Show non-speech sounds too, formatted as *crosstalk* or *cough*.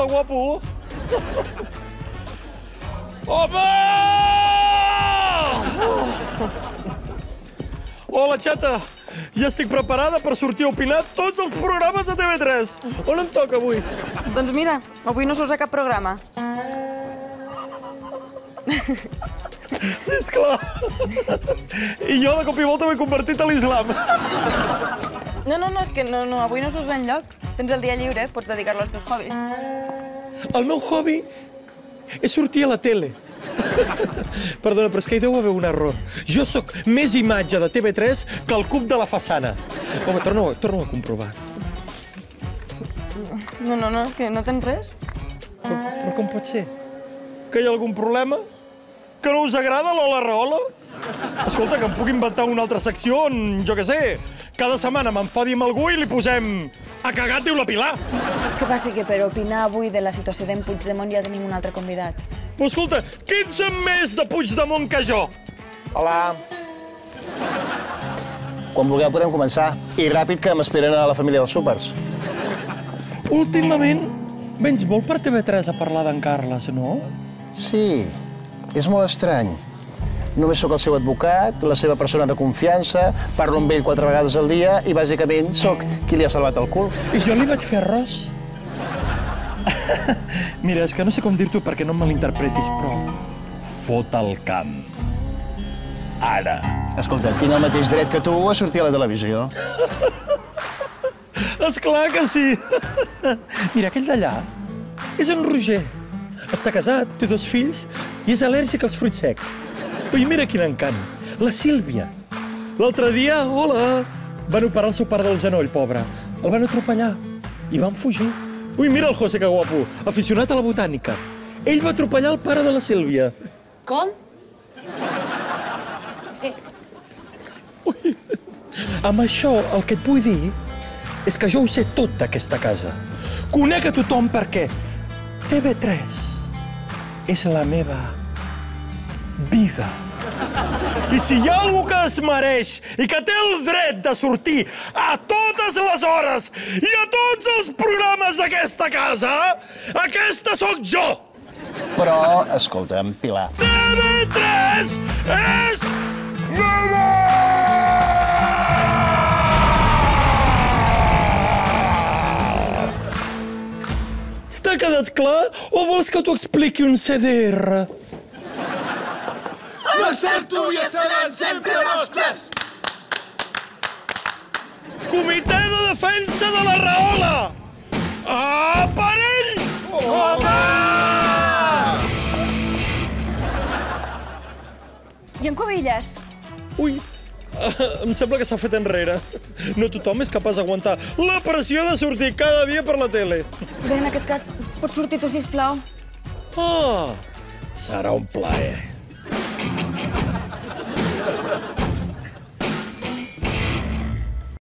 Hola, guapo! Home! *laughs* Hola, xata! Ja estic preparada per sortir a opinar tots els programes de TV3. On em toca avui? Doncs mira, avui no surts a cap programa. Sí, esclar. I jo de cop i volta m'he convertit a l'islam. No, no, no, és que no, no, avui no surts enlloc. Tens el dia lliure, pots dedicar-lo als teus hobbies. El meu hobby és sortir a la tele. *laughs* Perdona, però és que hi deu haver un error. Jo sóc més imatge de TV3 que el cub de la façana. Home, torna-ho torna a comprovar. No, no, no, és que no tens res. Però, però com pot ser? Que hi ha algun problema? Que no us agrada l'Ola Raola? Escolta, que em puc inventar una altra secció on, jo què sé, cada setmana m'enfadi amb algú i li posem a cagat diu la Pilar. Saps què passa? Que per opinar avui de la situació d'en Puigdemont ja tenim un altre convidat. Però escolta, qui ets en més de Puigdemont que jo? Hola. Quan vulgueu podem començar. I ràpid, que m'esperen a la família dels súpers. Últimament vens molt per TV3 a parlar d'en Carles, no? Sí, és molt estrany. Només sóc el seu advocat, la seva persona de confiança, parlo amb ell quatre vegades al dia i bàsicament sóc qui li ha salvat el cul. I jo li vaig fer arròs. *laughs* Mira, és que no sé com dir-t'ho perquè no em malinterpretis, però... Fot el camp. Ara. Escolta, tinc el mateix dret que tu a sortir a la televisió. *laughs* És clar que sí. *laughs* Mira, aquell d'allà és en Roger. Està casat, té dos fills i és al·lèrgic als fruits secs. Ui, mira quin encant. La Sílvia. L'altre dia, hola, van operar el seu pare del genoll, pobre. El van atropellar i van fugir. Ui, mira el José, que guapo, aficionat a la botànica. Ell va atropellar el pare de la Sílvia. Com? Amb això, el que et vull dir és que jo ho sé tot d'aquesta casa. Conec a tothom perquè TV3 és la meva vida. I si hi ha algú que es mereix i que té el dret de sortir a totes les hores i a tots els programes d'aquesta casa, aquesta sóc jo! Però, escolta'm, Pilar, TV3 és meva! T'ha quedat clar o vols que t'ho expliqui un CDR? Les tertúlies seran sempre nostres! Comitè de Defensa de la Rahola! Aparell! Home! I en Cubilles? Ui, em sembla que s'ha fet enrere. No tothom és capaç d'aguantar la pressió de sortir cada dia per la tele. Bé, en aquest cas, pots sortir tu, sisplau? Ah, serà un plaer.